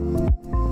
Música